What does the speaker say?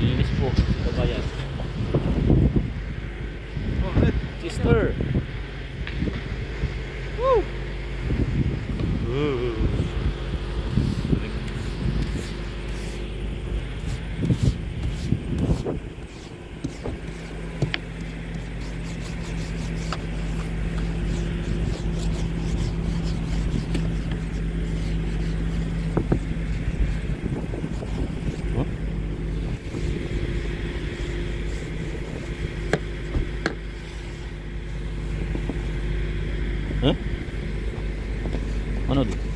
Linis po, kabayan. Sister! Woo! Ooh. 嗯，完了都。